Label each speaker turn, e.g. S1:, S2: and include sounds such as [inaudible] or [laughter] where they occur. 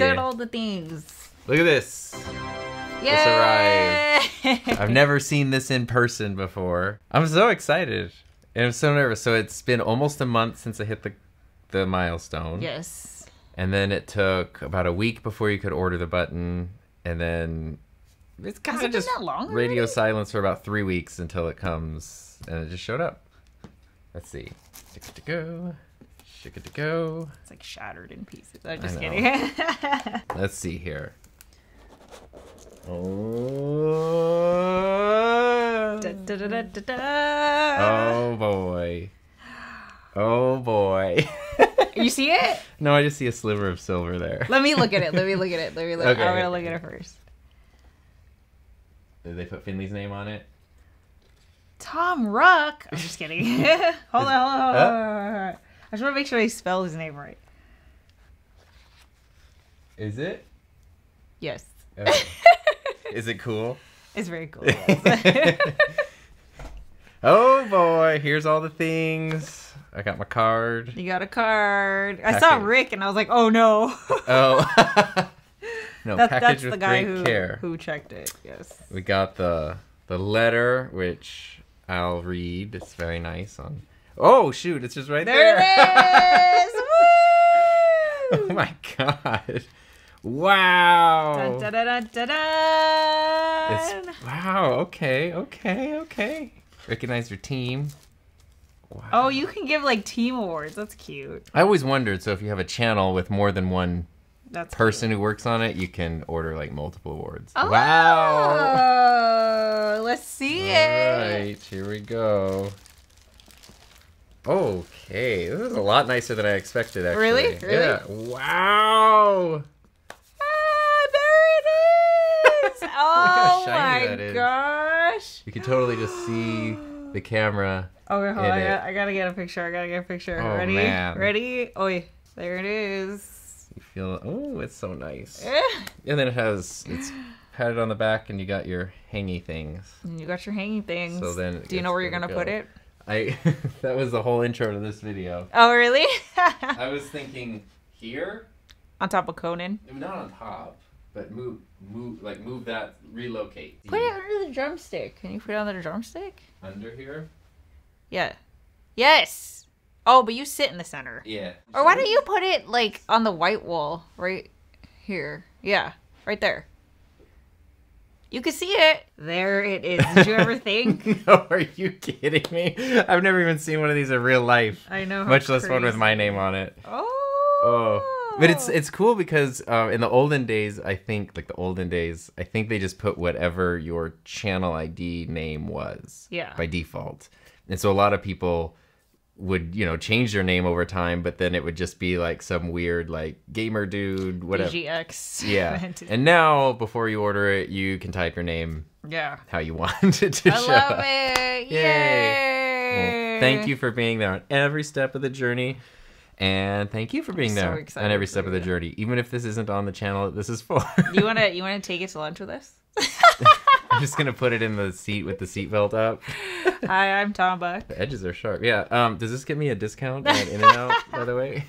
S1: at all the things.
S2: Look at this.
S1: Yay!
S2: I've never seen this in person before. I'm so excited. And I'm so nervous. So it's been almost a month since I hit the the milestone.
S1: Yes.
S2: And then it took about a week before you could order the button. And then it's kind of
S1: been
S2: just
S1: that long
S2: radio silence for about three weeks until it comes. And it just showed up. Let's see. Go. Shake it to go.
S1: It's like shattered in pieces. I'm just kidding. [laughs]
S2: Let's see here. Oh.
S1: Da, da, da.
S2: Oh boy. Oh boy. [laughs]
S1: You see it?
S2: no, I just see a sliver of silver there.
S1: Let me look at it. Let me look at it. Let me look.
S2: Okay.
S1: I'm gonna look at it first.
S2: Did they put Finley's name on it?
S1: Tom Ruck. I'm just kidding. [laughs] hold on, hold on, hold on, hold on, hold on. I just want to make sure I spell his name right.
S2: Is it?
S1: Yes.
S2: Oh. Is it cool? [laughs]
S1: It's very cool. [laughs]
S2: oh boy, here's all the things. I got my card.
S1: you got a card. I saw Rick and I was like, oh no. [laughs]
S2: Oh. no,
S1: That, that's the guy who,
S2: care.
S1: who checked it. Yes.
S2: We got the the letter, which I'll read. It's very nice on. Oh shoot! It's just right
S1: There
S2: there.
S1: it is. [laughs] Woo!
S2: oh my god! Wow!
S1: Dun, dun, dun, dun, dun,
S2: It's, wow. Okay. Okay. Okay. Recognize your team. Wow.
S1: Oh, you can give like team awards. That's cute.
S2: I always wondered. So if you have a channel with more than one
S1: That's
S2: person who works on it, you can order like multiple awards.
S1: Cute.
S2: Wow!
S1: Oh, let's see
S2: All
S1: it.
S2: right, here we go. Okay, this is a lot nicer than I expected. Actually,
S1: Really? Really?
S2: Yeah. Wow.
S1: Ah, there it is. [laughs] Oh my gosh.
S2: You can totally just see [gasps] the camera.
S1: Okay, hold on. I, got, I gotta get a picture. I gotta get a picture.
S2: Oh,
S1: Ready?
S2: man.
S1: Ready? Oh, yeah. there it is.
S2: You feel? Oh, it's so nice.
S1: Eh.
S2: And then it has it's padded on the back, and you got your hangy things.
S1: And you got your hanging things.
S2: So then
S1: do you know where you're gonna
S2: go.
S1: put it?
S2: I [laughs] that was the whole intro to this video.
S1: Oh, really?
S2: I was thinking here,
S1: On top of Conan.
S2: not on top, but move, move, like move that, relocate.
S1: Put it under the drumstick. Can you put it under the drumstick?
S2: under here.
S1: Yeah. Yes. Oh, but you sit in the center.
S2: Yeah.
S1: Or why don't you put it like on the white wall right here? Yeah, right there. You can see it. There it is. Did you ever think? [laughs]
S2: no, are you kidding me? I've never even seen one of these in real life.
S1: I know.
S2: Much less one with my name on it.
S1: Oh.
S2: Oh, but it's it's cool because uh, in the olden days, I think like the olden days, I think they just put whatever your channel ID name was.
S1: Yeah.
S2: By default, and so a lot of people would you know change their name over time, but then it would just be like some weird like gamer dude, whatever.
S1: BGX.
S2: Yeah. [laughs] and now before you order it, you can type your name
S1: yeah.
S2: how you [laughs] want it to
S1: I
S2: show.
S1: love
S2: up.
S1: it.
S2: Yay.
S1: Yay.
S2: Well, thank you for being there on every step of the journey. And thank you for being
S1: so
S2: there on every step of the journey, even if this isn't on the channel that this is for.
S1: You wanna [laughs] you wanna take it to lunch with us?
S2: I'm just gonna put it in the seat with the seatbelt up.
S1: Hi, I'm Tom Buck.
S2: The edges are sharp. Yeah. Um. Does this get me a discount at In-N-Out? by the way.